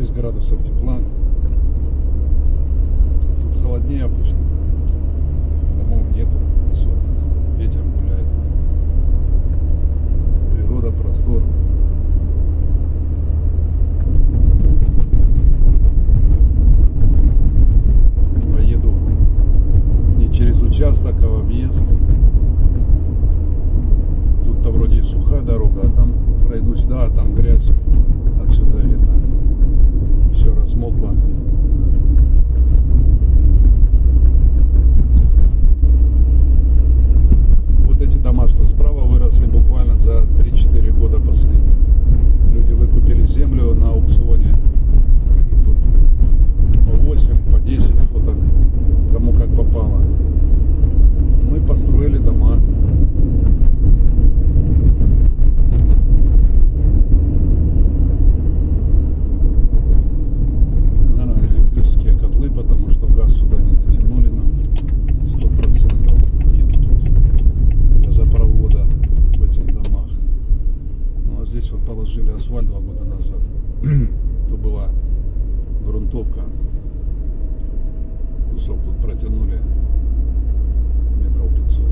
6 градусов тепла. Тут холоднее обычно. Домов нету особенно. Ветер гуляет. Природа, простор. Поеду не через участок, а в объезд. Тут-то вроде и сухая дорога, а там пройдусь, да, а там грязь. положили асфальт два года назад, то была грунтовка. Кусок тут протянули метров 500.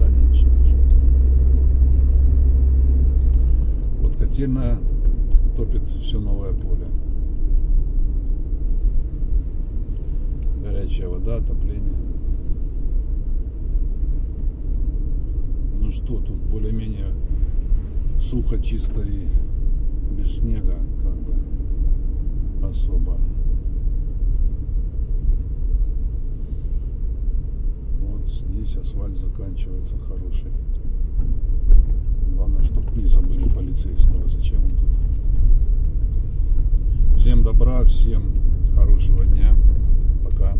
Да меньше. Вот котельная топит все новое поле. Горячая вода, отопление. Ну что, тут более-менее сухо, чисто и без снега, как бы особо. Вот здесь асфальт заканчивается хороший. Главное, чтобы не забыли полицейского. Зачем он тут? Всем добра, всем хорошего дня. Пока.